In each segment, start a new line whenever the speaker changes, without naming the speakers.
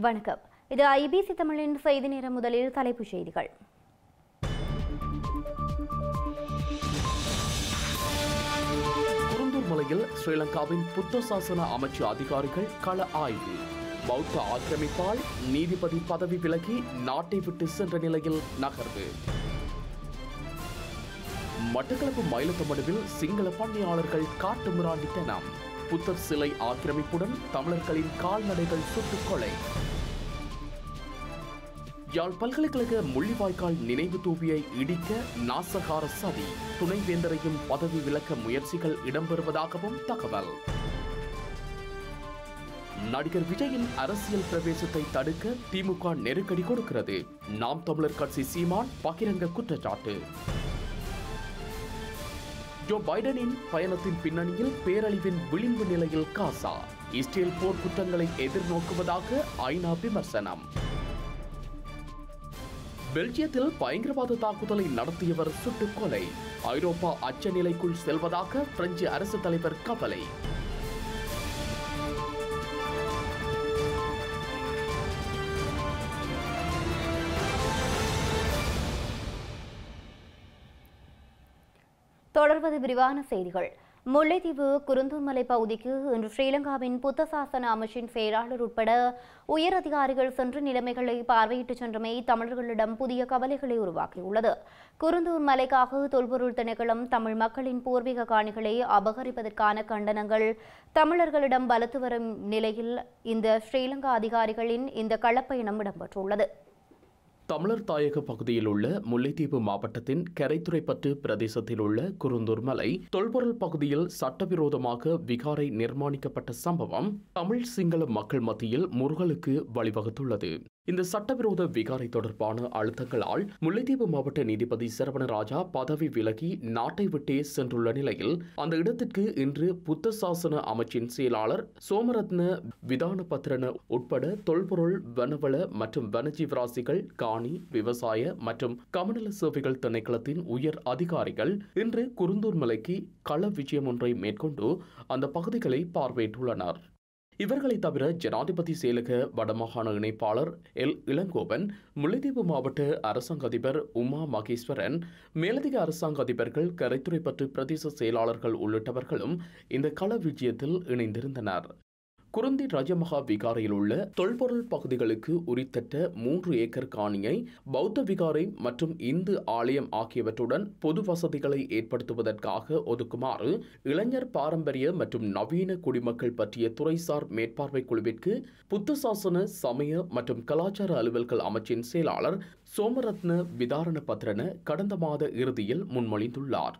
வணக்கம். இது ஐபிசி தமிழின் செய்தி நேரம் முதலில் தலைப்புச் செய்திகள்.
குருந்தூர் மலையில் ஸ்ரீலங்காவின் புத்த சாசன அமைச்சு அதிகாரிகள் கள ஆய்வு. பௌத்த ஆக்கிரமிப்பால் நீதிபதி பதவி விலகி நாட்டை விட்டு சென்ற நிலையில் நகர்வு. மட்டக்களப்பு மயிலத்தமடுவில் சிங்கள பண்ணையாளர்கள் காட்டு மிராண்டித்தனம் புத்தர் சிலை ஆக்கிரமிப்புடன் தமிழர்களின் கால்நடைகள் சுட்டுக் கொலை. யாழ் பல்கலைக்கழக முள்ளிவாய்க்கால் நினைவு தூவியை இடிக்க நாசகார சதி. துணைவேந்தரையும் பதவி விலக்க முயற்சிகள் இடம்பெறுவதாகவும் தகவல். நடிகர் விஜயின் அரசியல் பிரவேசத்தை தடுக்க திமுக நெருக்கடி கொடுக்கிறது. நாம் தமிழர் கட்சி சீமான் பகிரங்க குற்றச்சாட்டு. ஜோ பைடனின் பயணத்தின் பின்னணியில் பேரழிவின் விளிம்பு நிலையில் காசா. இஸ்ரேல் போர் குற்றங்களை எதிர்நோக்குவதாக ஐநா விமர்சனம். பெல்ஜியத்தில் பயங்கரவாத தாக்குதலை நடத்தியவர் சுட்டுக் கொலை. ஐரோப்பா அச்ச நிலைக்குள் செல்வதாக பிரெஞ்சு அரசு தலைவர் கவலை.
தொடர்வது விரிவான செய்திகள். முல்லைத்தீவு குருந்தூர்மலை பகுதிக்கு இன்று ஸ்ரீலங்காவின் புத்த சாசன அமைச்சின் செயலாளர் உட்பட உயர் அதிகாரிகள் சென்று நிலைமைகளை பார்வையிட்டு சென்றமை தமிழர்களிடம் புதிய கவலைகளை உருவாக்கியுள்ளது. குருந்தூர் மலைக்காக தொல்பொருள் திணைக்களம் தமிழ் மக்களின் பூர்வீக காணிகளை அபகரிப்பதற்கான கண்டனங்கள் தமிழர்களிடம் வலுத்து வரும் நிலையில் இந்த ஸ்ரீலங்கா அதிகாரிகளின் இந்த களப்பயணம் இடம்பெற்றுள்ளது.
தமிழர் தாயக பகுதியில் உள்ள முல்லைத்தீவு மாவட்டத்தின் கரைத்துறைப்பட்டு பிரதேசத்தில் உள்ள குருந்தூர் மலை தொல்பொருள் பகுதியில் சட்டவிரோதமாக விகாரை நிர்மாணிக்கப்பட்ட சம்பவம் தமிழ் சிங்கள மக்கள் மத்தியில் முருகலுக்கு வழிவகுத்துள்ளது. இந்த சட்டவிரோத விகாரை தொடர்பான அழுத்தங்களால் முல்லைத்தீவு மாவட்ட நீதிபதி சரவணராஜா பதவி விலகி நாட்டை விட்டே சென்றுள்ள நிலையில் அந்த இடத்திற்கு இன்று புத்த சாசன அமைச்சின் செயலாளர் சோமரத்ன விதான பத்திரன உட்பட தொல்பொருள் வனவள மற்றும் வனஜீவராசிகள் காணி விவசாய மற்றும் கமநல சேவைகள் திணைக்களத்தின் உயர் அதிகாரிகள் இன்று குருந்தூர் மலைக்கு கள விஜயம் ஒன்றை மேற்கொண்டு அந்த பகுதிகளை பார்வையிட்டுள்ளனர். இவர்களை தவிர ஜனாதிபதி செயலக வடமாகாண இணைப்பாளர் எல். இளங்கோபன் முல்லைத்தீவு மாவட்ட அரசாங்க அதிபர் உமா மகேஸ்வரன் மேலதிக அரசாங்க அதிபர்கள் கரைத்துறைப்பற்று பிரதேச செயலாளர்கள் உள்ளிட்டவர்களும் இந்த கள விஜயத்தில் இணைந்திருந்தனர். குருந்தி ரஜமகா விகாரையில் உள்ள தொல்பொருள் பகுதிகளுக்கு உரித்தட்ட மூன்று ஏக்கர் காணியை பௌத்த விகாரை மற்றும் இந்து ஆலயம் ஆகியவற்றுடன் பொது வசதிகளை ஏற்படுத்துவதற்காக ஒதுக்குமாறு இளைஞர் பாரம்பரிய மற்றும் நவீன குடிமக்கள் பற்றிய துறைசார் மேற்பார்வை குழுவிற்கு புத்த சாசன சமய மற்றும் கலாச்சார அலுவல்கள் அமைச்சின் செயலாளர் சோமரத்ன விதாரண பத்ரன கடந்த மாத இறுதியில் முன்மொழிந்துள்ளார்.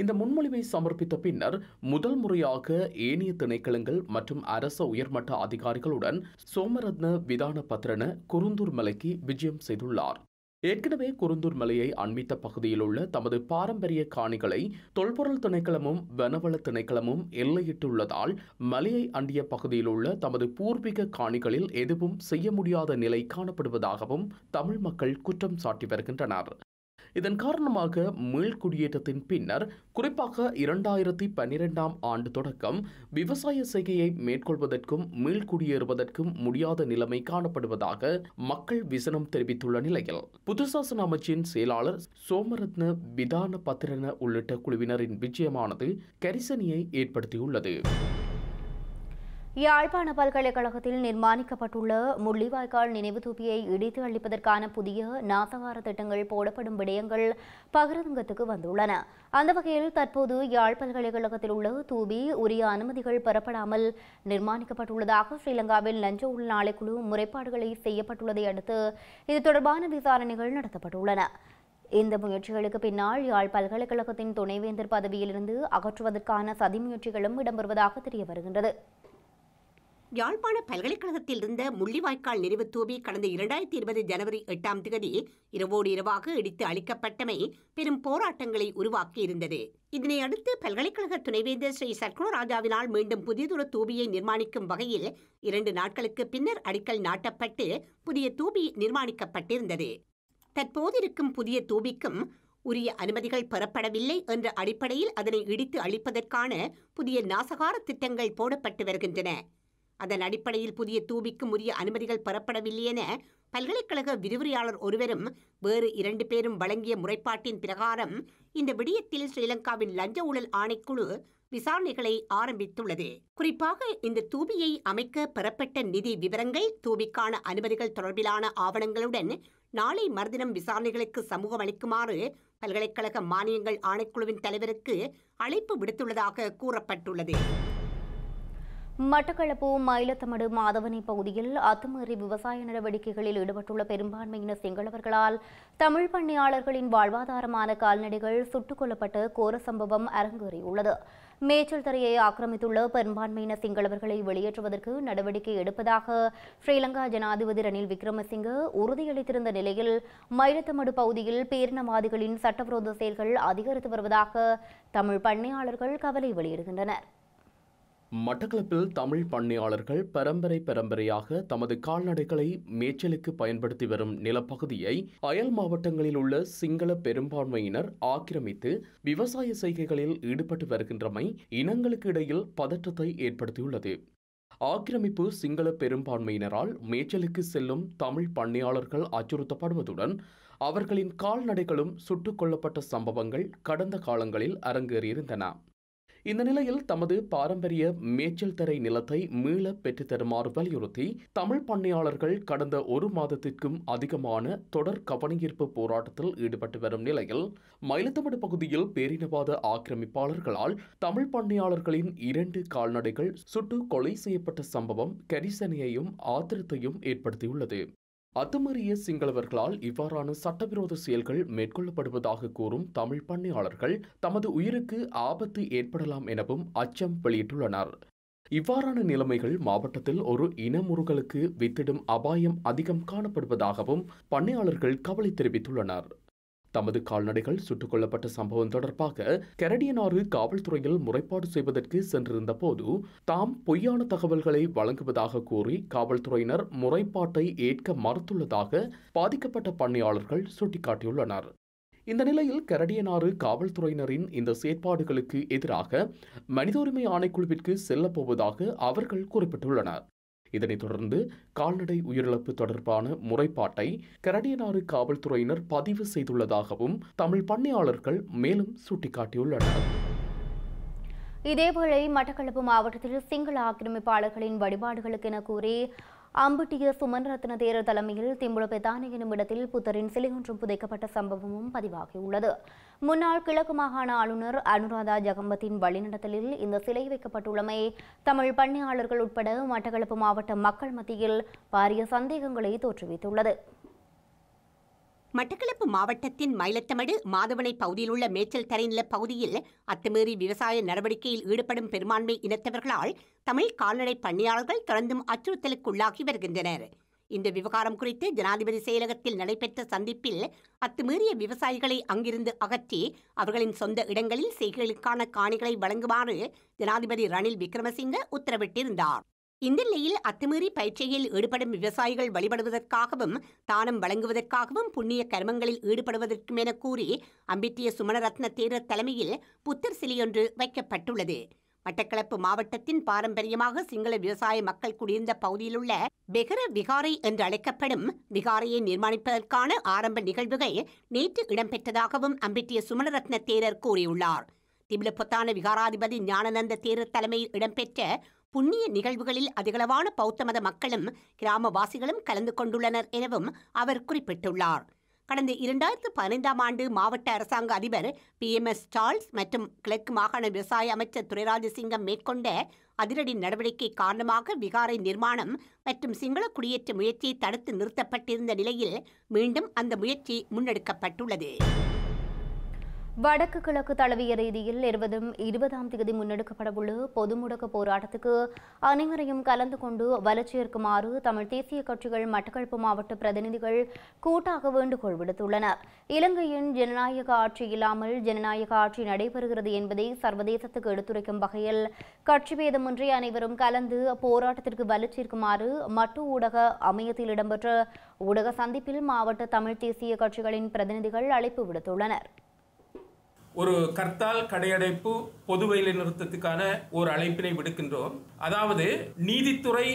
இந்த முன்மொழிவை சமர்ப்பித்த பின்னர் முதல் முறையாக ஏனைய திணைக்களங்கள் மற்றும் அரச உயர்மட்ட அதிகாரிகளுடன் சோமரத்ன விதான பத்ரன குருந்தூர் மலைக்கு விஜயம் செய்துள்ளார். ஏற்கனவே குருந்தூர் மலையை அண்மித்த பகுதியில் உள்ள தமது பாரம்பரிய காணிகளை தொல்பொருள் திணைக்களமும் வனவள திணைக்களமும் எல்லையிட்டுள்ளதால் மலையை அண்டிய பகுதியில் உள்ள தமது பூர்வீக காணிகளில் எதுவும் செய்ய முடியாத நிலை காணப்படுவதாகவும் தமிழ் மக்கள் குற்றம் சாட்டி வருகின்றனர். இதன் காரணமாக மீள்குடியேற்றத்தின் பின்னர் குறிப்பாக இரண்டாயிரத்தி பன்னிரெண்டாம் ஆண்டு தொடக்கம் விவசாய செய்கையை மேற்கொள்வதற்கும் மீள்குடியேறுவதற்கும் முடியாத நிலைமை காணப்படுவதாக மக்கள் விசனம் தெரிவித்துள்ள நிலையில் புதுசாசன அமைச்சின் செயலாளர் சோமரத்ன விதான பத்திரன உள்ளிட்ட குழுவினரின் விஜயமானது கரிசனியை ஏற்படுத்தியுள்ளது.
யாழ்ப்பாண பல்கலைக்கழகத்தில் நிர்மாணிக்கப்பட்டுள்ள முள்ளிவாய்க்கால் நினைவு தூபியை இடித்து அளிப்பதற்கான புதிய நாசகார திட்டங்கள் போடப்படும் விடயங்கள் பகிரங்கத்துக்கு வந்துள்ளன. அந்த வகையில் தற்போது யாழ் பல்கலைக்கழகத்தில் உள்ள தூபி உரிய அனுமதிகள் பெறப்படாமல் நிர்மாணிக்கப்பட்டுள்ளதாக ஸ்ரீலங்காவில் லஞ்ச உள்நாளை குழு முறைப்பாடுகளை செய்யப்பட்டுள்ளதை அடுத்து இது தொடர்பான விசாரணைகள் நடத்தப்பட்டுள்ளன. இந்த முயற்சிகளுக்கு பின்னால் யாழ் பல்கலைக்கழகத்தின் துணைவேந்தர் பதவியிலிருந்து அகற்றுவதற்கான சதி முயற்சிகளும் இடம்பெறுவதாக தெரிய வருகின்றது
யாழ்ப்பாண பல்கலைக்கழகத்தில் இருந்த முள்ளிவாய்க்கால் நினைவு தூபி கடந்த இரண்டாயிரத்தி இருபது ஜனவரி எட்டாம் தேதி இரவோடு இரவாக இடித்து அளிக்கப்பட்டமை பெரும் போராட்டங்களை உருவாக்கி இருந்தது இதனை அடுத்து பல்கலைக்கழக துணைவேந்தர் ஸ்ரீ சர்க்குண ராஜாவினால் மீண்டும் புதியதொரு தூபியை நிர்மாணிக்கும் வகையில் இரண்டு நாட்களுக்கு பின்னர் அடிக்கல் நாட்டப்பட்டு புதிய தூபி நிர்மாணிக்கப்பட்டிருந்தது. தற்போது இருக்கும் புதிய தூபிக்கும் உரிய அனுமதிகள் பெறப்படவில்லை என்ற அடிப்படையில் அதனை இடித்து அளிப்பதற்கான புதிய நாசகார திட்டங்கள் போடப்பட்டு வருகின்றன. அதன் அடிப்படையில் புதிய தூபிக்கும் உரிய அனுமதிகள் பெறப்படவில்லை என பல்கலைக்கழக விரிவுரையாளர் ஒருவரும் வேறு இரண்டு பேரும் வழங்கிய முறைப்பாட்டின் பிரகாரம் இந்த விடயத்தில் ஸ்ரீலங்காவின் லஞ்ச ஊழல் ஆணைக்குழு விசாரணைகளை ஆரம்பித்துள்ளது. குறிப்பாக இந்த தூபியை அமைக்க பெறப்பட்ட நிதி விவரங்கள் தூபிக்கான அனுமதிகள் தொடர்பிலான ஆவணங்களுடன் நாளை மறுதினம் விசாரணைகளுக்கு சமூகம் அளிக்குமாறு பல்கலைக்கழக மானியங்கள் ஆணைக்குழுவின் தலைவருக்கு அழைப்பு விடுத்துள்ளதாக கூறப்பட்டுள்ளது.
மட்டக்களப்பு மயிலத்தமடு மாதவனை பகுதியில் அத்துமீறி விவசாய நடவடிக்கைகளில் ஈடுபட்டுள்ள பெரும்பான்மையின சிங்களவர்களால் தமிழ் பண்ணையாளர்களின் வாழ்வாதாரமான கால்நடைகள் சுட்டுக் கொல்லப்பட்டு கோர சம்பவம் அரங்கேறியுள்ளது. மேய்ச்சல் தரையை ஆக்கிரமித்துள்ள பெரும்பான்மையின சிங்களவர்களை வெளியேற்றுவதற்கு நடவடிக்கை எடுப்பதாக ஸ்ரீலங்கா ஜனாதிபதி ரணில் விக்ரமசிங்க உறுதியளித்திருந்த நிலையில் மயிலத்தமடு பகுதியில் பேரினவாதிகளின் சட்டவிரோத செயல்கள் அதிகரித்து வருவதாக தமிழ் பண்ணையாளர்கள் கவலை வெளியிடுகின்றனர்.
மட்டக்களப்பில் தமிழ் பண்ணையாளர்கள் பரம்பரை பரம்பரையாக தமது கால்நடைகளை மேய்ச்சலுக்கு பயன்படுத்தி வரும் நிலப்பகுதியை அயல் மாவட்டங்களில் உள்ள சிங்கள பெரும்பான்மையினர் ஆக்கிரமித்து விவசாய செய்கைகளில் ஈடுபட்டு வருகின்றமை இனங்களுக்கு இடையில் பதற்றத்தை ஏற்படுத்தியுள்ளது. ஆக்கிரமிப்பு சிங்கள பெரும்பான்மையினரால் மேய்ச்சலுக்கு செல்லும் தமிழ் பண்ணையாளர்கள் அச்சுறுத்தப்படுவதுடன் அவர்களின் கால்நடைகளும் சுட்டுக் கொல்லப்பட்ட சம்பவங்கள் கடந்த காலங்களில் அரங்கேறியிருந்தன. இந்த நிலையில் தமது பாரம்பரிய மேய்ச்சல் தரை நிலத்தை மீள பெற்றுத்தருமாறு வலியுறுத்தி தமிழ் பண்ணையாளர்கள் கடந்த ஒரு மாதத்திற்கும் அதிகமான தொடர் கவனஈர்ப்பு போராட்டத்தில் ஈடுபட்டு வரும் நிலையில் மயிலத்தமடு பகுதியில் பேரினவாத ஆக்கிரமிப்பாளர்களால் தமிழ் பண்ணையாளர்களின் இரண்டு கால்நடைகள் சுட்டு கொலை செய்யப்பட்ட சம்பவம் கரிசனையையும் ஆத்திரத்தையும் ஏற்படுத்தியுள்ளது. அத்துமறிய சிங்களவர்களால் இவ்வாறான சட்டவிரோத செயல்கள் மேற்கொள்ளப்படுவதாக கூறும் தமிழ் பண்ணையாளர்கள் தமது உயிருக்கு ஆபத்து ஏற்படலாம் எனவும் அச்சம் வெளியிட்டுள்ளனர். இவ்வாறான நிலைமைகள் மாவட்டத்தில் ஒரு இனமுறுகலுக்கு வித்திடும் அபாயம் அதிகம் காணப்படுவதாகவும் பண்ணையாளர்கள் கவலை தெரிவித்துள்ளனர். தமது கால்நடைகள் சுட்டுக் கொல்லப்பட்ட சம்பவம் தொடர்பாக கரடியனாறு காவல்துறையில் முறைப்பாடு செய்வதற்கு சென்றிருந்த போது தாம் பொய்யான தகவல்களை வழங்குவதாக கூறி காவல்துறையினர் முறைப்பாட்டை ஏற்க மறுத்துள்ளதாக பாதிக்கப்பட்ட பண்ணையாளர்கள் சுட்டிக்காட்டியுள்ளனர். இந்த நிலையில் கரடியனாறு காவல்துறையினரின் இந்த செயற்பாடுகளுக்கு எதிராக மனித உரிமை ஆணைக்குழுவிற்கு செல்லப்போவதாக அவர்கள் குறிப்பிட்டுள்ளனர். இதனைத் தொடர்ந்து கால்நடை உயிரிழப்பு தொடர்பான முறைப்பாட்டை கரடியனாறு காவல்துறையினர் பதிவு செய்துள்ளதாகவும் தமிழ் பண்ணையாளர்கள் மேலும் சுட்டிக்காட்டியுள்ளனர்.
இதேவேளை மட்டக்களப்பு மாவட்டத்தில் சிங்கள ஆக்கிரமிப்பாளர்களின் வழிபாடுகளுக்கென கூறி அம்புட்டிய சுமன்ரத்ன தேரர் தலைமையில் திம்புள பெத்தானி எனும் இடத்தில் புத்தரின் சிலை ஒன்றும் புதைக்கப்பட்ட சம்பவமும் பதிவாகியுள்ளது. முன்னாள் கிழக்கு மாகாண ஆளுநர் அனுராதா ஜகம்பத்தின் வழிநடத்தலில் இந்த சிலை வைக்கப்பட்டுள்ளமை தமிழ் பண்ணையாளர்கள் உட்பட மட்டக்களப்பு மாவட்ட மக்கள் மத்தியில் பாரிய சந்தேகங்களை தோற்றுவித்துள்ளது.
மட்டக்களப்பு மாவட்டத்தின் மயிலத்தமடு மாதவனை பகுதியில் உள்ள மேச்சல் தரைநில பகுதியில் அத்துமீறி விவசாய நடவடிக்கையில் ஈடுபடும் பெரும்பான்மை இனத்தவர்களால் தமிழ் கால்நடை பண்ணையாளர்கள் தொடர்ந்தும் அச்சுறுத்தலுக்குள்ளாகி வருகின்றனர். இந்த விவகாரம் குறித்து ஜனாதிபதி செயலகத்தில் நடைபெற்ற சந்திப்பில் அத்துமீறிய விவசாயிகளை அங்கிருந்து அகற்றி அவர்களின் சொந்த இடங்களில் செய்கைகளுக்கான காணிகளை வழங்குமாறு ஜனாதிபதி ரணில் விக்ரமசிங்க உத்தரவிட்டிருந்தார். இந்த நிலையில் அத்துமீறி பயிற்சியில் ஈடுபடும் விவசாயிகள் வழிபடுவதற்காகவும் தானம் வழங்குவதற்காகவும் புண்ணிய கர்மங்களில் ஈடுபடுவதற்கும் என கூறி அம்பிட்டிய சுமணரத்ன தேரர் தலைமையில் புத்தர் சிலையொன்று வைக்கப்பட்டுள்ளது. மட்டக்களப்பு மாவட்டத்தின் பாரம்பரியமாக சிங்கள விவசாய மக்கள் குடியிருந்த பகுதியிலுள்ள பெகர விகாரை என்று அழைக்கப்படும் விகாரையை நிர்மாணிப்பதற்கான ஆரம்ப நிகழ்வுகள் நேற்று இடம்பெற்றதாகவும் அம்பிட்டிய சுமலரத்ன தேரர் கூறியுள்ளார். திபிலபொத்தான விகாராதிபதி ஞானநந்த தேரர் தலைமையில் இடம்பெற்ற புண்ணிய நிகழ்வுகளில் அதிகளவான பௌத்த மத மக்களும் கிராமவாசிகளும் கலந்து கொண்டுள்ளனர் எனவும் அவர் குறிப்பிட்டுள்ளார். கடந்த இரண்டாயிரத்து பதினைந்தாம் ஆண்டு மாவட்ட அரசாங்க அதிபர் பி எம் எஸ் சார்ல்ஸ் மற்றும் கிழக்கு மாகாண விவசாய அமைச்சர் துரைராஜசிங்கம் மேற்கொண்ட அதிரடி நடவடிக்கை காரணமாக விகாரை நிர்மாணம் மற்றும் சிங்கள குடியேற்ற முயற்சி தடுத்து நிறுத்தப்பட்டிருந்த நிலையில் மீண்டும் அந்த முயற்சி முன்னெடுக்கப்பட்டுள்ளது.
வடக்கு கிழக்கு தழுவிய ரீதியில் இருபதும் இருபதாம் தேதி முன்னெடுக்கப்படவுள்ள பொது முடக்க போராட்டத்துக்கு அனைவரையும் கலந்து கொண்டு வலச்சேர்க்குமாறு தமிழ் தேசிய கட்சிகள் மட்டக்களப்பு மாவட்ட பிரதிநிதிகள் கூட்டாக வேண்டுகோள் விடுத்துள்ளனர். இலங்கையின் ஜனநாயக ஆட்சி இல்லாமல் ஜனநாயக ஆட்சி நடைபெறுகிறது என்பதை சர்வதேசத்துக்கு எடுத்துரைக்கும் வகையில் கட்சி பேதமின்றி அனைவரும் கலந்து போராட்டத்திற்கு வலுச்சேர்க்குமாறு மட்டு ஊடக அமையத்தில் இடம்பெற்ற ஊடக சந்திப்பில் மாவட்ட தமிழ் தேசிய கட்சிகளின் பிரதிநிதிகள் அழைப்பு விடுத்துள்ளனர்.
ஒரு கர்த்தால் கடையடைப்பு பொது வேலை நிறுத்தத்துக்கான ஒரு அழைப்பினை விடுக்கின்றோம். அதாவது நீதித்துறை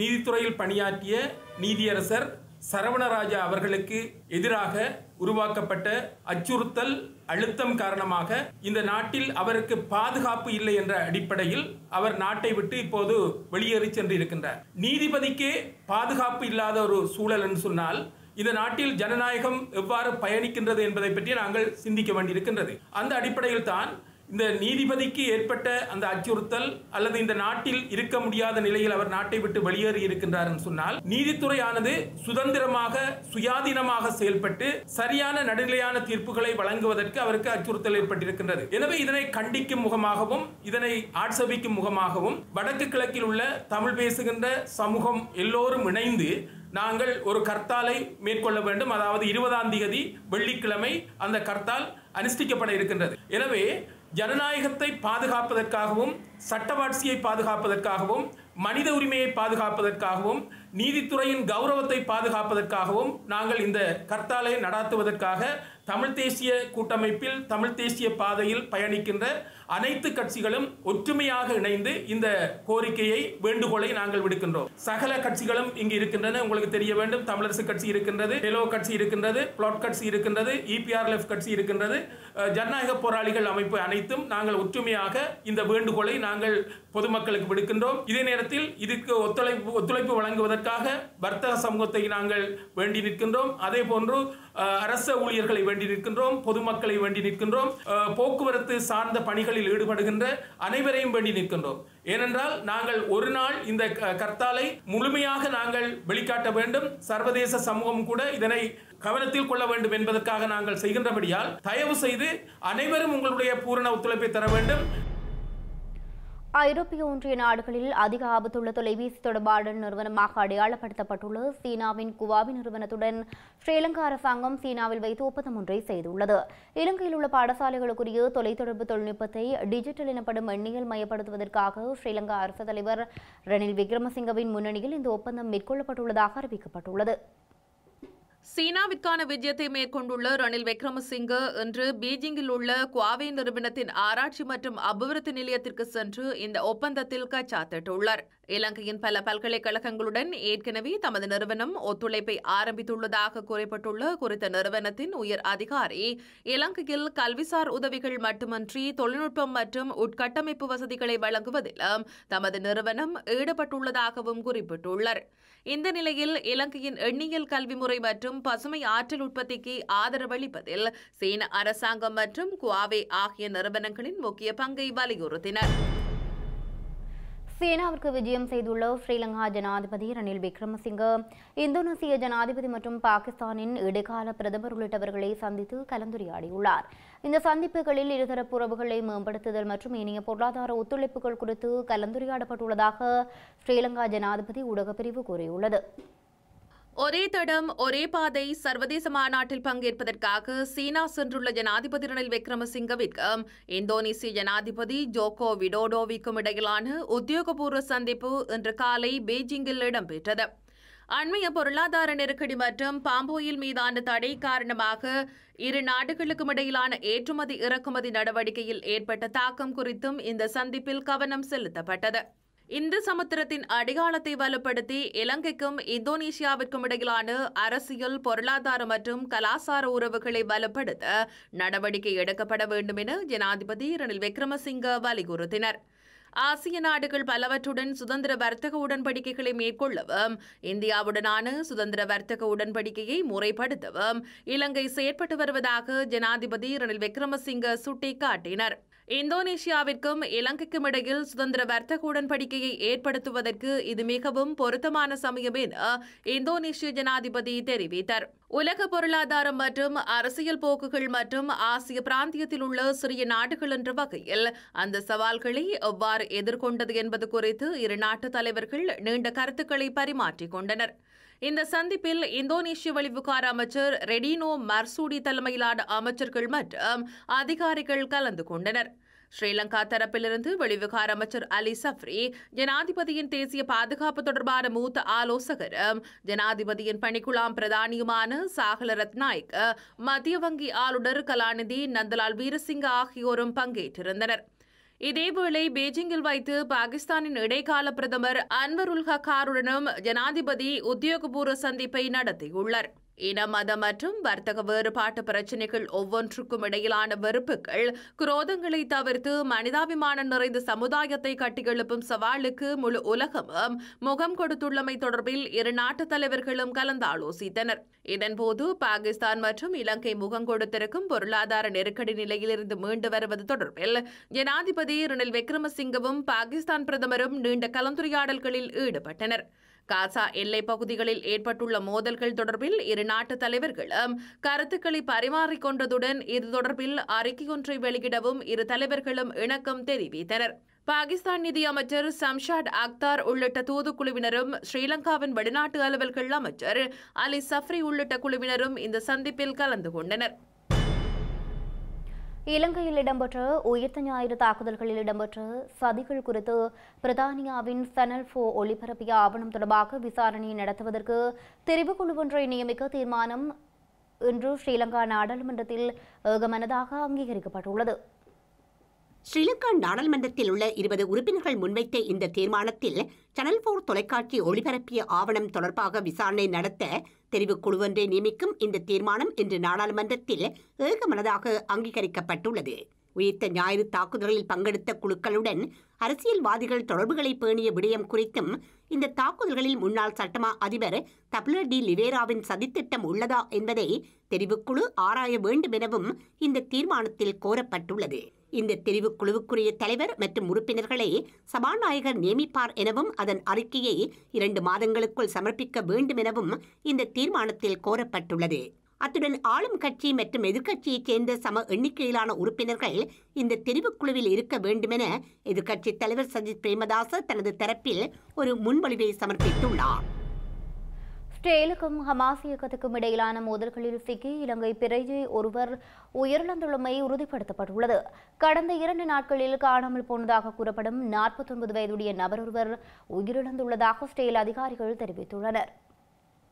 நீதித்துறையில் பணியாற்றிய நீதியரசர் சரவணராஜா அவர்களுக்கு எதிராக உருவாக்கப்பட்ட அச்சுறுத்தல் அழுத்தம் காரணமாக இந்த நாட்டில் அவருக்கு பாதுகாப்பு இல்லை என்ற அடிப்படையில் அவர் நாட்டை விட்டு இப்போது வெளியேறி சென்று இருக்கின்றார் நீதிபதிக்கே பாதுகாப்பு இல்லாத ஒரு சூழல் என்று சொன்னால் இந்த நாட்டில் ஜனநாயகம் எவ்வாறு பயணிக்கின்றது என்பதை பற்றி நாங்கள் சிந்திக்க வேண்டியிருக்கின்றது. அந்த அடிப்படையில் தான் இந்த நீதிபதிக்கு ஏற்பட்ட அந்த அச்சுறுத்தல் அல்லது இந்த நாட்டில் இருக்க முடியாத நிலையில் அவர் நாட்டை விட்டு வெளியேறி இருக்கின்றார் என்று சொன்னால் நீதித்துறையானது சுதந்திரமாக சுயாதீனமாக செயல்பட்டு சரியான நடுநிலையான தீர்ப்புகளை வழங்குவதற்கு அவருக்கு அச்சுறுத்தல் ஏற்பட்டிருக்கின்றது. எனவே இதனை கண்டிக்கும் முகமாகவும் இதனை ஆட்சேபிக்கும் முகமாகவும் வடக்கு கிழக்கில் உள்ள தமிழ் பேசுகின்ற சமூகம் எல்லோரும் இணைந்து நாங்கள் ஒரு கர்த்தாலை மேற்கொள்ள வேண்டும். அதாவது இருபதாம் தேதி வெள்ளிக்கிழமை அந்த கர்த்தால் அனுஷ்டிக்கப்பட இருக்கின்றது. எனவே ஜனநாயகத்தை பாதுகாப்பதற்காகவும் சட்டவாட்சியை பாதுகாப்பதற்காகவும் மனித உரிமையை பாதுகாப்பதற்காகவும் நீதித்துறையின் கௌரவத்தை பாதுகாப்பதற்காகவும் நாங்கள் இந்த கர்த்தாலை நடாத்துவதற்காக தமிழ் தேசிய கூட்டமைப்பில் தமிழ் தேசிய பாதையில் பயணிக்கின்ற அனைத்து கட்சிகளும் ஒற்றுமையாக இணைந்து இந்த கோரிக்கையை வேண்டுகோளை நாங்கள் விடுக்கின்றோம். சகல கட்சிகளும் இங்கு இருக்கின்றன. உங்களுக்கு தெரிய வேண்டும் தமிழரசு கட்சி இருக்கின்றது டெலோ கட்சி இருக்கின்றது பிளாட் கட்சி இருக்கின்றது இபிஆர்எஃப் கட்சி இருக்கின்றது. ஜனநாயக போராளிகள் அமைப்பு அனைத்தும் நாங்கள் ஒற்றுமையாக இந்த வேண்டுகோளை நாங்கள் பொதுமக்களுக்கு விடுக்கின்றோம். இதே நேரத்தில் இதுக்கு ஒத்துழைப்பு ஒத்துழைப்பு வழங்குவதற்காக வர்த்தக சமூகத்தை நாங்கள் வேண்டி நிற்கின்றோம். அதே போன்று அரச ஊழியர்களை வேண்டி நிற்கின்றோம் பொதுமக்களை வேண்டி நிற்கின்றோம் போக்குவரத்து சார்ந்த பணிகளில் ஈடுபடுகின்ற அனைவரையும் வேண்டி நிற்கின்றோம். ஏனென்றால் நாங்கள் ஒரு நாள் இந்த க- கர்த்தாலை முழுமையாக நாங்கள் வெளிக்காட்ட வேண்டும். சர்வதேச சமூகம் கூட இதனை கவனத்தில் கொள்ள வேண்டும் என்பதற்காக நாங்கள் செய்கின்றபடியால் தயவு செய்து அனைவரும் உங்களுடைய பூரண ஒத்துழைப்பை தர வேண்டும்.
ஐரோப்பிய ஒன்றிய நாடுகளில் அதிக ஆபத்துள்ள தொலைபேசி தொடர்பாடல் நிறுவனமாக அடையாளப்படுத்தப்பட்டுள்ள சீனாவின் குவாவி நிறுவனத்துடன் ஸ்ரீலங்கா அரசாங்கம் சீனாவில் வைத்து ஒப்பந்தம் ஒன்றை செய்துள்ளது. இலங்கையில் உள்ள பாடசாலைகளுக்குரிய தொலைத்தொடர்பு தொழில்நுட்பத்தை டிஜிட்டல் எனப்படும் எண்ணியல் மயப்படுத்துவதற்காக ஸ்ரீலங்கா அரசு தலைவர் ரணில் விக்ரமசிங்கவின் முன்னணியில் இந்த ஒப்பந்தம் மேற்கொள்ளப்பட்டுள்ளதாக அறிவிக்கப்பட்டுள்ளது.
சீனாவிற்கான விஜயத்தை மேற்கொண்டுள்ள ரணில் விக்ரமசிங்க இன்று பீஜிங்கில் உள்ள குவாவே நிறுவனத்தின் ஆராய்ச்சி மற்றும் அபிவிருத்தி நிலையத்திற்கு சென்று இந்த ஒப்பந்தத்தில் கச்சாத்திட்டுள்ளார். இலங்கையின் பல பல்கலைக்கழகங்களுடன் ஏற்கனவே தமது நிறுவனம் ஒத்துழைப்பை ஆரம்பித்துள்ளதாக கூறப்பட்டுள்ள குறித்த நிறுவனத்தின் உயர் அதிகாரி இலங்கையில் கல்விசார் உதவிகள் மட்டுமன்றி தொழில்நுட்பம் மற்றும் உட்கட்டமைப்பு வசதிகளை வழங்குவதிலும் தமது நிறுவனம் ஈடுபட்டுள்ளதாகவும் குறிப்பிட்டுள்ளார். இந்த நிலையில் இலங்கையின் எண்ணியல் கல்வி முறை மற்றும் பசுமை ஆற்றல் உற்பத்திக்கு ஆதரவளிப்பதில் சீன அரசாங்கம் மற்றும் குவாவே ஆகிய நிறுவனங்களின் முக்கிய பங்கை வலியுறுத்தினர்.
சீனாவிற்கு விஜயம் செய்துள்ள ஸ்ரீலங்கா ஜனாதிபதி ரணில் விக்ரமசிங்க. இந்தோனேசிய ஜனாதிபதி மற்றும் பாகிஸ்தானின் இடைக்கால பிரதமர் உள்ளிட்டவர்களை சந்தித்து கலந்துரையாடியுள்ளார். இந்த சந்திப்புகளில் இருதரப்பு உறவுகளை மேம்படுத்துதல் மற்றும் இனிய பொருளாதார ஒத்துழைப்புகள் குறித்து கலந்துரையாடப்பட்டுள்ளதாக ஸ்ரீலங்கா ஜனாதிபதி ஊடகப்பிரிவு கூறியுள்ளது.
ஒரே தடம் ஒரே பாதை சர்வதேச மாநாட்டில் பங்கேற்பதற்காக சீனா சென்றுள்ள ஜனாதிபதி ரணில் விக்ரமசிங்கவிற்கும் இந்தோனேசிய ஜனாதிபதி ஜோகோ விடோடோவிக்கும் இடையிலான உத்தியோகபூர்வ சந்திப்பு இன்று காலை பெய்ஜிங்கில் இடம்பெற்றது. அண்மைய பொருளாதார நெருக்கடி மற்றும் பாம்போயில் மீதான தடை காரணமாக இரு நாடுகளுக்கும் இடையிலான ஏற்றுமதி இறக்குமதி நடவடிக்கையில் ஏற்பட்ட தாக்கம் குறித்தும் இந்த சந்திப்பில் கவனம் செலுத்தப்பட்டது. இந்து சமுத்திரத்தின் அடையாளத்தை வலுப்படுத்தி இலங்கைக்கும் இந்தோனேசியாவிற்கும் இடையிலான அரசியல் பொருளாதார மற்றும் கலாசார உறவுகளை வலுப்படுத்த நடவடிக்கை எடுக்கப்பட வேண்டும் என ஜனாதிபதி ரணில் விக்ரமசிங்க வலியுறுத்தினர். ஆசிய நாடுகள் பலவற்றுடன் சுதந்திர வர்த்தக உடன்படிக்கைகளை மேற்கொள்ளவும் இந்தியாவுடனான சுதந்திர வர்த்தக உடன்படிக்கையை முறைப்படுத்தவும் இலங்கை செயற்பட்டு வருவதாக ஜனாதிபதி ரணில் விக்ரமசிங்க சுட்டிக்காட்டினர். இந்தோனேஷியாவிற்கும் இலங்கைக்கும் இடையில் சுதந்திர வர்த்தக உடன்படிக்கையை ஏற்படுத்துவதற்கு இது மிகவும் பொருத்தமான சமயம் என இந்தோனேஷிய ஜனாதிபதி தெரிவித்தார். உலக பொருளாதாரம் மற்றும் அரசியல் போக்குகள் மற்றும் ஆசிய பிராந்தியத்தில் உள்ள சிறிய நாடுகள் என்ற வகையில் அந்த சவால்களை எவ்வாறு எதிர்கொண்டது என்பது குறித்து இரு நாட்டு தலைவர்கள் நீண்ட கருத்துக்களை பரிமாற்றிக் கொண்டனர். இந்த சந்திப்பில் இந்தோனேஷிய வெளிவுகார அமைச்சர் ரெடினோ மர்சூடி தலைமையிலான அமைச்சர்கள் மற்றும் அதிகாரிகள் கலந்து கொண்டனர். ஸ்ரீலங்கா தரப்பிலிருந்து வெளிவிகார அமைச்சர் அலி சஃப்ரி ஜனாதிபதியின் தேசிய பாதுகாப்பு தொடர்பான மூத்த ஆலோசகரும் ஜனாதிபதியின் பணிக்குழாம் பிரதானியுமான சாகல ரத்நாயக் மத்திய வங்கி ஆளுநர் கலாநிதி நந்தலால் வீரசிங்க ஆகியோரும் பங்கேற்றிருந்தனர். இதேவேளை பீஜிங்கில் வைத்து பாகிஸ்தானின் இடைக்கால பிரதமர் அன்வர் ஹக்காருடனும் ஜனாதிபதி உத்தியோகபூர்வ சந்திப்பை நடத்தியுள்ளார். இன மத மற்றும் வர்த்தக வேறுபாட்டு பிரச்சினைகள் ஒவ்வொன்றுக்கும் இடையிலான வெறுப்புகள் குரோதங்களை தவிர்த்து மனிதாபிமானம் நிறைந்த சமுதாயத்தை கட்டியெழுப்பும் சவாலுக்கு முழு உலகமும் முகம் கொடுத்துள்ளமை தொடர்பில் இரு நாட்டு தலைவர்களும் கலந்தாலோசித்தனர் இதன்போது பாகிஸ்தான் மற்றும் இலங்கை முகம் கொடுத்திருக்கும் பொருளாதார நெருக்கடி நிலையிலிருந்து மீண்டு வருவது தொடர்பில் ஜனாதிபதி ரணில் விக்ரமசிங்கவும் பாகிஸ்தான் பிரதமரும் நீண்ட கலந்துரையாடல்களில் ஈடுபட்டனர். காசா எல்லைப் பகுதிகளில் ஏற்பட்டுள்ள மோதல்கள் தொடர்பில் இரு நாட்டு தலைவர்களும் கருத்துக்களை பரிமாறிக்கொண்டதுடன் இது தொடர்பில் அறிக்கையொன்றை வெளியிடவும் இரு தலைவர்களும் இணக்கம் தெரிவித்தனர். பாகிஸ்தான் நிதி அமைச்சர் சம்ஷாட் அக்தார் உள்ளிட்ட தூதுக்குழுவினரும் ஸ்ரீலங்காவின் வெளிநாட்டு அலுவல்கள் அமைச்சர் அலி சஃப்ரி உள்ளிட்ட குழுவினரும் இந்த சந்திப்பில் கலந்து கொண்டனர்.
இலங்கையில் இடம்பெற்ற உயிர்த்த ஞாயிறு தாக்குதல்களில் இடம்பெற்ற சதிகள் குறித்து பிரித்தானியாவின் சனல் ஃபோ ஒளிபரப்பிய ஆவணம் தொடர்பாக விசாரணை நடத்துவதற்கு தெரிவுக்குழு ஒன்றை நியமிக்க தீர்மானம் இன்று ஸ்ரீலங்கா நாடாளுமன்றத்தில் ஏகமனதாக அங்கீகரிக்கப்பட்டுள்ளது.
ஸ்ரீலங்கா நாடாளுமன்றத்தில் உள்ள இருபது உறுப்பினர்கள் முன்வைத்த இந்த தீர்மானத்தில் சனல் போர் தொலைக்காட்சி ஒளிபரப்பிய ஆவணம் தொடர்பாக விசாரணை நடத்த தெரிவுக்குழு ஒன்றை நியமிக்கும் இந்த தீர்மானம் இன்று நாடாளுமன்றத்தில் ஏகமனதாக அங்கீகரிக்கப்பட்டுள்ளது. உயிர்த்த ஞாயிறு தாக்குதலில் பங்கெடுத்த குழுக்களுடன் அரசியல்வாதிகள் தொடர்புகளை பேணிய விடயம் குறித்தும் இந்த தாக்குதல்களில் முன்னாள் சட்டமா அதிபர் தப்லர் டி லிவேராவின் சதித்திட்டம் உள்ளதா என்பதை தெரிவுக்குழு ஆராய வேண்டும் எனவும் இந்த தீர்மானத்தில் கோரப்பட்டுள்ளது. இந்த தெரிவுக்குழுவுக்குரிய தலைவர் மற்றும் உறுப்பினர்களை சபாநாயகர் நியமிப்பார் எனவும் அதன் அறிக்கையை இரண்டு மாதங்களுக்குள் சமர்ப்பிக்க வேண்டும் எனவும் இந்த தீர்மானத்தில் கோரப்பட்டுள்ளது. அத்துடன் ஆளும் கட்சி மற்றும் எதிர்க்கட்சியைச் சேர்ந்த சம எண்ணிக்கையிலான உறுப்பினர்கள் இந்த தெரிவுக்குழுவில் இருக்க வேண்டுமென எதிர்க்கட்சித் தலைவர் சஜித் பிரேமதாச தனது தரப்பில் ஒரு முன்மொழிவை சமர்ப்பித்துள்ளார்.
இஸ்ரேலுக்கும் ஹமாஸ் இயக்கத்துக்கும் இடையிலான மோதல்களில் சிக்கி இலங்கை பிரஜை ஒருவர் உயிரிழந்துள்ளமை உறுதிப்படுத்தப்பட்டுள்ளது. கடந்த இரண்டு நாட்களில் காணாமல் போனதாக கூறப்படும் நாற்பத்தொன்பது வயதுடைய நபர் ஒருவர் உயிரிழந்துள்ளதாக ஸ்டேல் அதிகாரிகள் தெரிவித்துள்ளனர்.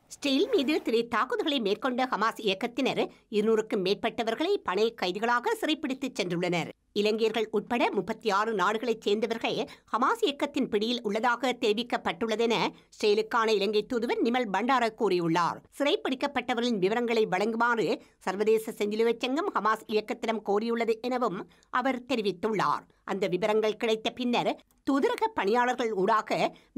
ஸ்டீல் மீது திரு தாக்குதல்களை மேற்கொண்ட ஹமாஸ் இயக்கத்தினர் இருநூறுக்கும் மேற்பட்டவர்களை பணைய கைதிகளாக சிறைப்பிடித்துச் சென்றுள்ளனர். இலங்கையர்கள் உட்பட முப்பத்தி ஆறு நாடுகளைச் சேர்ந்தவர்கள் ஹமாஸ் இயக்கத்தின் பிடியில் உள்ளதாக தெரிவிக்கப்பட்டுள்ளதென செயலுக்கான இலங்கை தூதுவர் நிமல் பண்டார கூறியுள்ளார். சிறைப்பிடிக்கப்பட்டவர்களின் விவரங்களை வழங்குமாறு சர்வதேச செஞ்சிலுவைச் சங்கம் ஹமாஸ் இயக்கத்திடம் கோரியுள்ளது எனவும் அவர் தெரிவித்துள்ளார். அந்த விவரங்கள் கிடைத்த பின்னர் தூதரக பணியாளர்கள் ஊடாக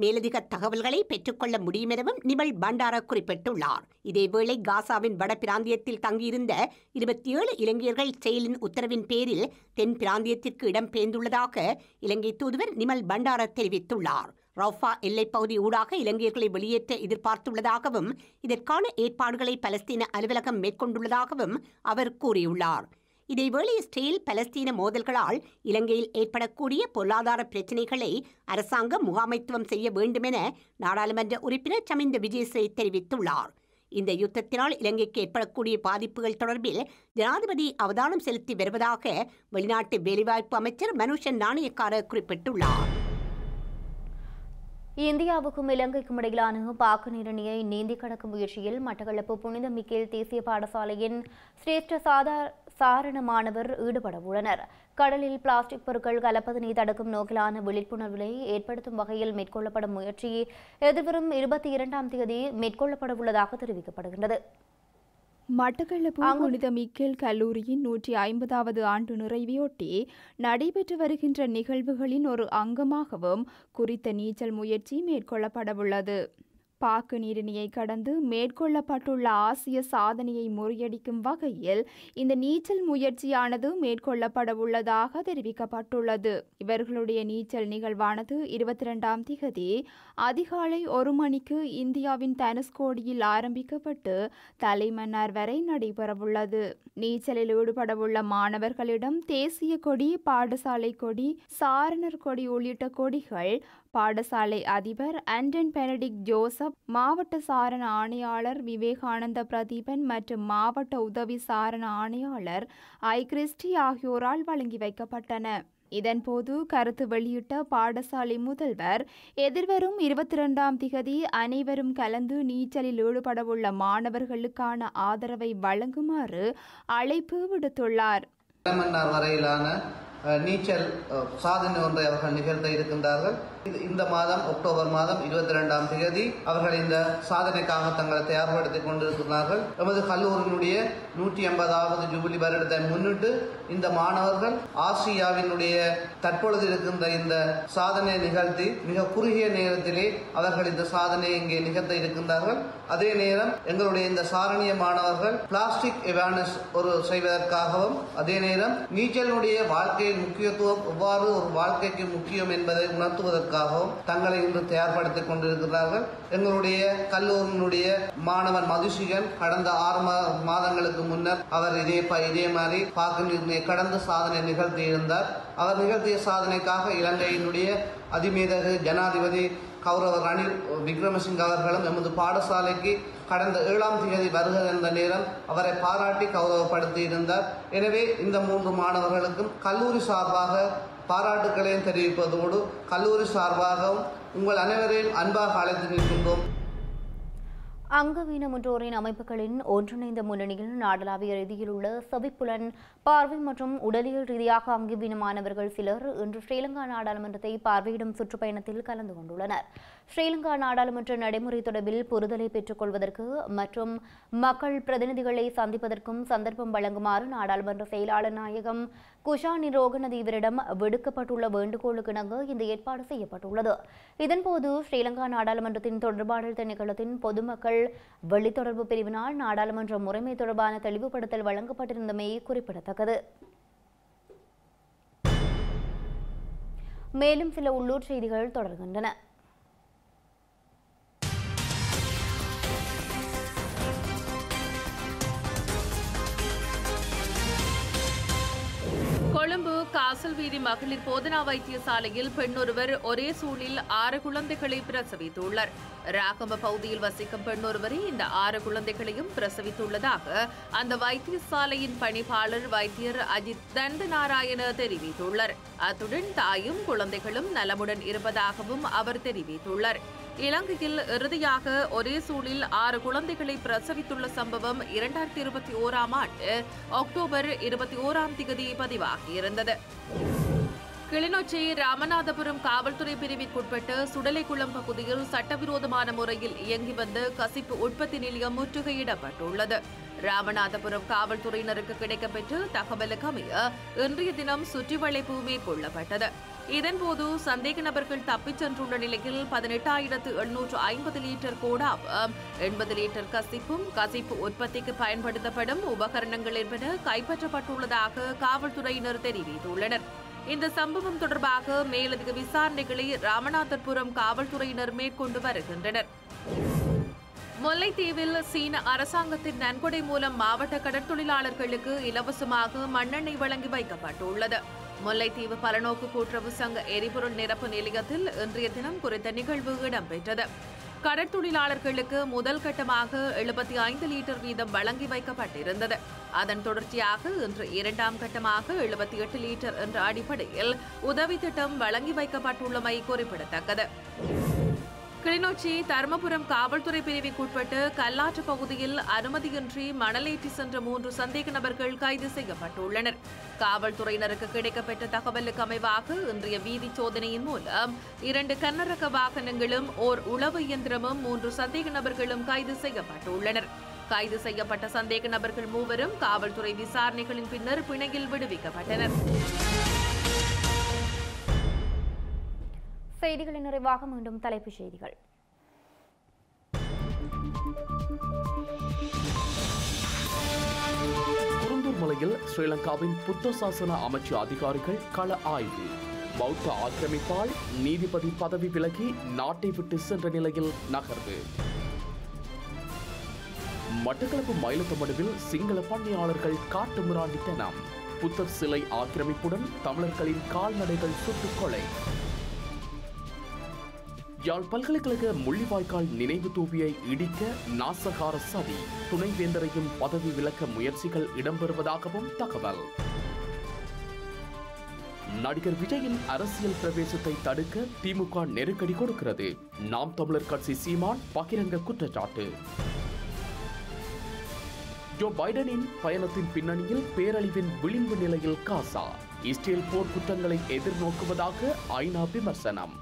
மேலதிக தகவல்களை பெற்றுக்கொள்ள முடியும் எனவும் நிமல் பண்டார குறிப்பிட்டுள்ளார். இதேவேளை காசாவின் வட பிராந்தியத்தில் தங்கியிருந்த இருபத்தி ஏழு இலங்கையர்கள் செயலின் உத்தரவின் பேரில் தென் பிராந்தியத்திற்கு இடம்பெயர்ந்துள்ளதாக இலங்கை தூதுவர் நிமல் பண்டார தெரிவித்துள்ளார். ரவுஃபா எல்லைப் பகுதி ஊடாக இலங்கையர்களை வெளியேற்ற எதிர்பார்த்துள்ளதாகவும் இதற்கான ஏற்பாடுகளை பலஸ்தீன அலுவலகம் மேற்கொண்டுள்ளதாகவும் அவர் கூறியுள்ளார். இதேவேளை இஸ்ரேல் பலஸ்தீன மோதல்களால் இலங்கையில் ஏற்படக்கூடிய பொருளாதார பிரச்சினைகளை அரசாங்கம் முகாமைத்துவம் செய்ய வேண்டுமென நாடாளுமன்ற உறுப்பினர் சமிந்த விஜயசே தெரிவித்துள்ளார். இந்த யுத்தத்தினால் இலங்கைக்கு ஏற்படக்கூடிய பாதிப்புகள் தொடர்பில் ஜனாதிபதி அவதானம் செலுத்தி வருவதாக வெளிநாட்டு வேலைவாய்ப்பு அமைச்சர் மனுஷன் நாணயக்கார குறிப்பிட்டுள்ளார்.
இந்தியாவுக்கும் இலங்கைக்கும் இடையிலான பாக்கு நீரணியை நீந்தி கடக்கும் முயற்சியில் மட்டக்களப்பு புனித மிக்கேல் தேசிய பாடசாலையின் சிரேஷ்ட சாதா சாரண மாணவர் ஈடுபட உள்ளனர் கடலில் பிளாஸ்டிக் பொருட்கள் கலப்பதனை தடுக்கும் நோக்கிலான விழிப்புணர்வை ஏற்படுத்தும் வகையில் மேற்கொள்ளப்படும் முயற்சி எதிர்வரும் இருபத்தி இரண்டாம் தேதி மேற்கொள்ளப்பட உள்ளதாக தெரிவிக்கப்படுகின்றது.
மட்டக்களப்பு புனித மிக்கேல் கல்லூரியின் நூற்றி ஐம்பதாவது ஆண்டு நிறைவையொட்டி நடைபெற்று வருகின்ற நிகழ்வுகளின் ஒரு அங்கமாகவும் குறித்த நீச்சல் முயற்சி மேற்கொள்ளப்படவுள்ளது. பாக்கு நீரிணியை கடந்து மேற்கொள்ளப்பட்டுள்ள ஆசிய சாதனையை முறியடிக்கும் வகையில் இந்த நீச்சல் முயற்சியானது மேற்கொள்ளப்பட உள்ளதாக தெரிவிக்கப்பட்டுள்ளது. இவர்களுடைய நீச்சல் நிகழ்வானது இருபத்தி ரெண்டாம் திகதி அதிகாலை ஒரு மணிக்கு இந்தியாவின் தனுஷ்கோடியில் ஆரம்பிக்கப்பட்டு தலைமன்னார் வரை நடைபெறவுள்ளது. நீச்சலில் ஈடுபடவுள்ள மாணவர்களிடம் தேசிய கொடி பாடசாலை கொடி சாரணர் கொடி உள்ளிட்ட கொடிகள் பாடசாலை அதிபர் ஆண்டன் பெனடிக் ஜோசப் மாவட்ட சாரண ஆணையாளர் விவேகானந்த பிரதீபன் மற்றும் மாவட்ட உதவி சாரண ஆணையாளர் ஐ கிறிஸ்டி ஆகியோரால் வழங்கி வைக்கப்பட்டன இதன்போது கருத்து வெளியிட்ட பாடசாலை முதல்வர் எதிர்வரும் இருபத்தி இரண்டாம் திகதி அனைவரும் கலந்து நீச்சலில் ஈடுபடவுள்ள மாணவர்களுக்கான ஆதரவை வழங்குமாறு அழைப்பு விடுத்துள்ளார்.
வரையிலான நீச்சல் சாதனை ஒன்றை அவர்கள் நிகழ்த்த இருக்கின்றார்கள். இந்த மாதம் அக்டோபர் மாதம் இருபத்தி ரெண்டாம் தேதி அவர்கள் இந்த சாதனைக்காக தங்களை தயார்படுத்திக் கொண்டிருக்கிறார்கள். எமது கல்லூரியினுடைய நூற்றி எண்பதாவது ஜூபிலி வருடத்தை முன்னிட்டு இந்த மாணவர்கள் ஆசியாவினுடைய தற்பொழுது இருக்கின்ற இந்த சாதனை நிகழ்த்தி மிக குறுகிய நேரத்திலே அவர்கள் இந்த சாதனையை இங்கே நிகழ்த்த இருக்கின்றார்கள். அதே நேரம் எங்களுடைய இந்த சாரணிய மாணவர்கள் பிளாஸ்டிக் அவேர்னஸ் ஒரு செய்வதற்காகவும் அதே நேரம் நீச்சலினுடைய வாழ்க்கையின் முக்கியத்துவம் எவ்வாறு ஒரு வாழ்க்கைக்கு முக்கியம் என்பதை உணர்த்துவதற்காகவும் தங்களை இன்று தயார்படுத்திக் கொண்டிருக்கிறார்கள். எங்களுடைய கல்லூரியினுடைய மாணவன் மதுஷிகன் கடந்த ஆறு மா- மாதங்களுக்கு முன்னர் அவர் இதே இதே மாதிரி பாக்கு கடந்த சாதனை நிகழ்த்தி இருந்தார் அவர் நிகழ்த்திய சாதனைக்காக இலங்கையினுடைய அதிமேதகு ஜனாதிபதி கௌரவ ரணில் விக்ரமசிங்க அவர்களும் எமது பாடசாலைக்கு கடந்த ஏழாம் தேதி வருகை என்ற நேரம் அவரை பாராட்டி கௌரவப்படுத்தி இருந்தார் எனவே இந்த மூன்று மாணவர்களுக்கும் கல்லூரி சார்பாக பாராட்டுக்களையும் தெரிவிப்பதோடு கல்லூரி சார்பாகவும் உங்கள் அனைவரையும் அன்பாக அழைத்து நிற்கின்றோம்.
அங்கவீனமுற்றோரின் அமைப்புகளின் ஒன்றிணைந்த முன்னணியில் நாடளாவிய ரீதியில் உள்ள செவிப்புலன் பார்வை மற்றும் உடலியல் ரீதியாக அங்கவீனமானவர்கள் சிலர் இன்று ஸ்ரீலங்கா நாடாளுமன்றத்தை பார்வையிடும் சுற்றுப்பயணத்தில் கலந்து கொண்டுள்ளனர். ஸ்ரீலங்கா நாடாளுமன்ற நடைமுறை தொடர்பில் புரிதலை பெற்றுக் கொள்வதற்கு மற்றும் மக்கள் பிரதிநிதிகளை சந்திப்பதற்கும் சந்தர்ப்பம் வழங்குமாறு நாடாளுமன்ற செயலாளர் நாயகம் குஷானி ரோகநதீவரிடம் விடுக்கப்பட்டுள்ள வேண்டுகோளுக்கு இணங்க இந்த ஏற்பாடு செய்யப்பட்டுள்ளது. இதன்போது ஸ்ரீலங்கா நாடாளுமன்றத்தின் தொடர்பாடல் திணைக்களத்தின் பொதுமக்கள் வெளித்தொடர்பு பிரிவினால் நாடாளுமன்ற முறைமை தொடர்பான தெளிவுபடுத்தல் வழங்கப்பட்டிருந்தமை குறிப்பிடத்தக்கது. மேலும் சில உள்ளூர் செய்திகள் தொடர்கின்றன.
கொழும்பு வீதி மகளிர் போதனா வைத்தியசாலையில் பெண்ணொருவர் ஒரே சூழில் ஆறு குழந்தைகளை பிரசவித்துள்ளார். ராகம்ப பகுதியில் வசிக்கும் பெண்ணொருவரே இந்த ஆறு குழந்தைகளையும் பிரசவித்துள்ளதாக அந்த வைத்தியசாலையின் பணிப்பாளர் வைத்தியர் அஜித் தண்டநாராயண தெரிவித்துள்ளார். அத்துடன் தாயும் குழந்தைகளும் நலமுடன் இருப்பதாகவும் அவர் தெரிவித்துள்ளார். இலங்கையில் இறுதியாக ஒரே சூழில் ஆறு குழந்தைகளை பிரசவித்துள்ள சம்பவம் இரண்டாயிரத்தி இருபத்தி ஓராம் ஆண்டு அக்டோபர் இருபத்தி ஓராம் திகதி பதிவாகியிருந்தது. கிளிநொச்சி ராமநாதபுரம் காவல்துறை பிரிவிற்குட்பட்ட சுடலைக்குளம் பகுதியில் சட்டவிரோதமான முறையில் இயங்கி வந்த கசிப்பு உற்பத்தி நிலையம் முற்றுகையிடப்பட்டுள்ளது. ராமநாதபுரம் காவல்துறையினருக்கு கிடைக்கப்பெற்ற தகவலுக்கு அமைய இன்றைய தினம் சுற்றிவளைப்பு மேற்கொள்ளப்பட்டது. இதன்போது சந்தேக நபர்கள் தப்பிச் சென்றுள்ள நிலையில் பதினெட்டாயிரத்து எண்ணூற்று ஐம்பது லிட்டர் கோடாவும் எண்பது லிட்டர் கசிப்பும் கசிப்பு உற்பத்திக்கு பயன்படுத்தப்படும் உபகரணங்கள் என்பன கைப்பற்றப்பட்டுள்ளதாக காவல்துறையினர் தெரிவித்துள்ளனர். இந்த சம்பவம் தொடர்பாக மேலதிக விசாரணைகளை ராமநாதபுரம் காவல்துறையினர் மேற்கொண்டு வருகின்றனர். முல்லைத்தீவில் சீன அரசாங்கத்தின் நன்கொடை மூலம் மாவட்ட கடற்தொழிலாளர்களுக்கு இலவசமாக மண்ணெண்ணெய் வழங்கி வைக்கப்பட்டுள்ளது. முல்லைத்தீவு பலநோக்கு கூட்டுறவு சங்க எரிபொருள் நிரப்பு நிலையத்தில் இன்றைய தினம் குறித்த நிகழ்வு இடம்பெற்றது. கடற்தொழிலாளர்களுக்கு முதல் கட்டமாக எழுபத்தி ஐந்து லிட்டர் வீதம் வழங்கி வைக்கப்பட்டிருந்தது. அதன் தொடர்ச்சியாக இன்று இரண்டாம் கட்டமாக எழுபத்தி எட்டு லிட்டர் என்ற அடிப்படையில் உதவி திட்டம் வழங்கி வைக்கப்பட்டுள்ளமை குறிப்பிடத்தக்கது. கிளிநொச்சி தருமபுரம் காவல்துறை பிரிவுக்குட்பட்டு கல்லாற்று பகுதியில் அனுமதியின்றி மணலேற்றி சென்ற மூன்று சந்தேக நபர்கள் கைது செய்யப்பட்டுள்ளனர். காவல்துறையினருக்கு கிடைக்கப்பெற்ற தகவலுக்கு அமைவாக இன்றைய வீதி சோதனையின் மூலம் இரண்டு கன்னரக வாகனங்களும் ஓர் உளவு இயந்திரமும் மூன்று சந்தேக நபர்களும் கைது செய்யப்பட்டுள்ளனர். கைது செய்யப்பட்ட சந்தேக நபர்கள் மூவரும் காவல்துறை விசாரணைகளின் பின்னர் பிணையில் விடுவிக்கப்பட்டனர்.
செய்திகளின் நிறைவாக மீண்டும் தலைப்புச் செய்திகள்.
குருந்தூர் மலையில் ஸ்ரீலங்காவின் புத்த சாசன அமைச்சு அதிகாரிகள் கள ஆய்வு. பௌத்த ஆக்கிரமிப்பால் நீதிபதி பதவி விலகி நாட்டை விட்டு சென்ற நிலையில் நகர்வு. மட்டக்களப்பு மயிலத்தமடுவில் சிங்கள பண்ணையாளர்கள் காட்டு மிராண்டித்தனம். புத்தர் சிலை ஆக்கிரமிப்புடன் தமிழர்களின் கால்நடைகள் சுட்டுக் கொலை. யாழ் பல்கலைக்கழக முள்ளிவாய்க்கால் நினைவு தூவியை இடிக்க நாசகார சதி. துணைவேந்தரையும் பதவி விலக்க முயற்சிகள் இடம்பெறுவதாகவும் தகவல். நடிகர் விஜயின் அரசியல் பிரவேசத்தை தடுக்க திமுக நெருக்கடி கொடுக்கிறது. நாம் தமிழர் கட்சி சீமான் பகிரங்க குற்றச்சாட்டு. ஜோ பைடனின் பயணத்தின் பின்னணியில் பேரழிவின் விளிம்பு நிலையில் காசா. இஸ்ரேல் போர் குற்றங்களை எதிர்நோக்குவதாக ஐநா விமர்சனம்.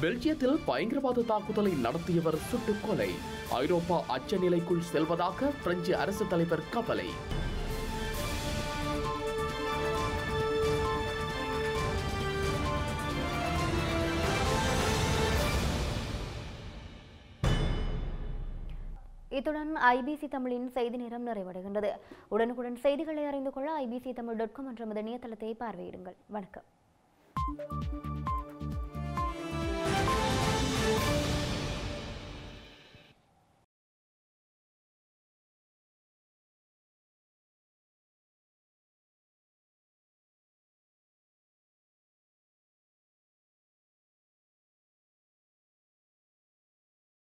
பெல்ஜியத்தில் பயங்கரவாத தாக்குதலை நடத்தியவர் சுட்டுக் கொலை. ஐரோப்பா அச்ச நிலைக்குள் செல்வதாக பிரெஞ்சு அரசு தலைவர் கவலை.
இத்துடன் ஐபிசி தமிழின் செய்தி நேரம் நிறைவடைகின்றது. உடனுக்குடன் செய்திகளை அறிந்து கொள்ள ஐபிசி தமிழ் டாட் காம் என்ற இணையதளத்தை பார்வையிடுங்கள். வணக்கம்.